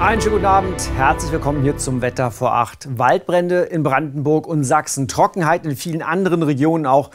Einen schönen guten Abend. Herzlich willkommen hier zum Wetter vor acht. Waldbrände in Brandenburg und Sachsen, Trockenheit in vielen anderen Regionen auch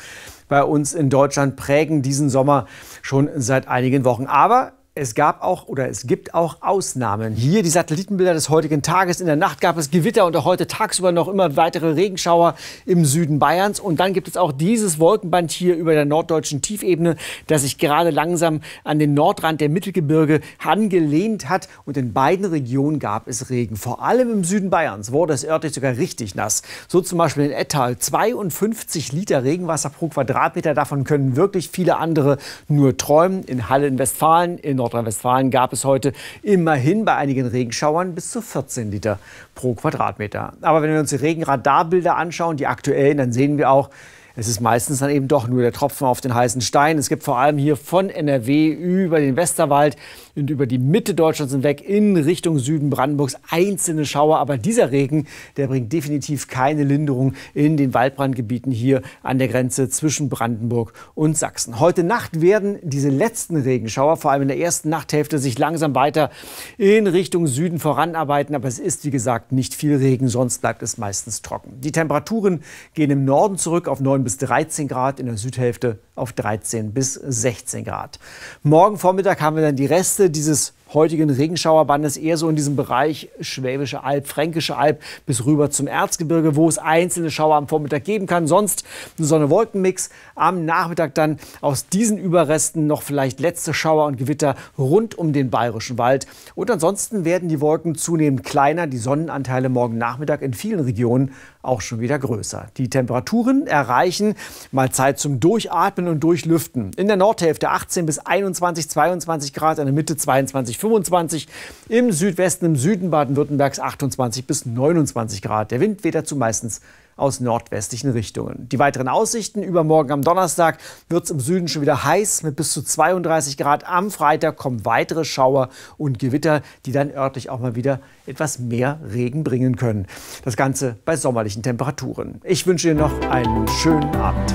bei uns in Deutschland prägen diesen Sommer schon seit einigen Wochen. Aber es gab auch oder es gibt auch Ausnahmen. Hier die Satellitenbilder des heutigen Tages. In der Nacht gab es Gewitter und auch heute tagsüber noch immer weitere Regenschauer im Süden Bayerns. Und dann gibt es auch dieses Wolkenband hier über der norddeutschen Tiefebene, das sich gerade langsam an den Nordrand der Mittelgebirge angelehnt hat. Und in beiden Regionen gab es Regen. Vor allem im Süden Bayerns wurde es örtlich sogar richtig nass. So zum Beispiel in Ettal 52 Liter Regenwasser pro Quadratmeter. Davon können wirklich viele andere nur träumen. In Halle in Westfalen, in Nordrhein-Westfalen gab es heute immerhin bei einigen Regenschauern bis zu 14 Liter pro Quadratmeter. Aber wenn wir uns die Regenradarbilder anschauen, die aktuellen, dann sehen wir auch, es ist meistens dann eben doch nur der Tropfen auf den heißen Stein. Es gibt vor allem hier von NRW über den Westerwald und über die Mitte Deutschlands hinweg in Richtung Süden Brandenburgs einzelne Schauer. Aber dieser Regen, der bringt definitiv keine Linderung in den Waldbrandgebieten hier an der Grenze zwischen Brandenburg und Sachsen. Heute Nacht werden diese letzten Regenschauer, vor allem in der ersten Nachthälfte, sich langsam weiter in Richtung Süden voranarbeiten. Aber es ist, wie gesagt, nicht viel Regen, sonst bleibt es meistens trocken. Die Temperaturen gehen im Norden zurück auf 9 bis 13 Grad, in der Südhälfte auf 13 bis 16 Grad. Morgen Vormittag haben wir dann die Reste dieses heutigen Regenschauerbandes eher so in diesem Bereich Schwäbische Alb, Fränkische Alb bis rüber zum Erzgebirge, wo es einzelne Schauer am Vormittag geben kann. Sonst ein Sonne-Wolken-Mix. Am Nachmittag dann aus diesen Überresten noch vielleicht letzte Schauer und Gewitter rund um den Bayerischen Wald. Und ansonsten werden die Wolken zunehmend kleiner. Die Sonnenanteile morgen Nachmittag in vielen Regionen auch schon wieder größer. Die Temperaturen erreichen mal Zeit zum Durchatmen und Durchlüften. In der Nordhälfte 18 bis 21, 22 Grad, in der Mitte 22, 25, im Südwesten, im Süden Baden-Württembergs 28 bis 29 Grad. Der Wind weht dazu meistens aus nordwestlichen Richtungen. Die weiteren Aussichten übermorgen am Donnerstag wird es im Süden schon wieder heiß mit bis zu 32 Grad. Am Freitag kommen weitere Schauer und Gewitter, die dann örtlich auch mal wieder etwas mehr Regen bringen können. Das Ganze bei sommerlichen Temperaturen. Ich wünsche Ihnen noch einen schönen Abend.